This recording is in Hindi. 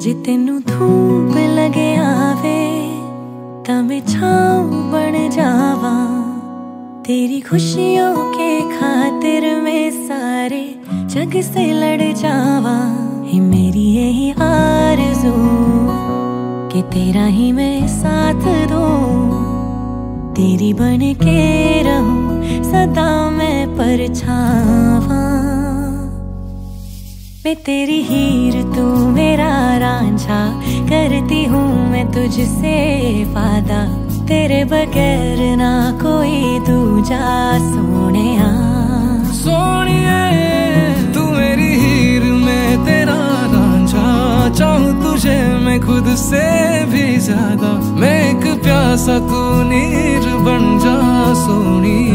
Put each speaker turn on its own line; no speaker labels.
ਜੇ ਤੈਨੂੰ ਧੂਪ ਲਗੇ ਆਵੇ ਤਾਂ ਮੈਂ ਛਾਉ ਬਣ तेरी खुशियों के खातिर में सारे जग से लड़ जावा। है मेरी यही आरज़ू कि तेरा ही मैं साथ दूँ। तेरी बन के रहूँ, सदा मैं परछावा। मैं तेरी हीर तू करती हूँ मैं तुझसे वादा। तेरे बगैर ना कोई दूजा। सोने
सोनिए, तू मेरी हीर, में तेरा रांझा चाहूँ तुझे मैं खुद से भी ज़्यादा। मैं एक प्यासा तू नीर बन जा, सोनी।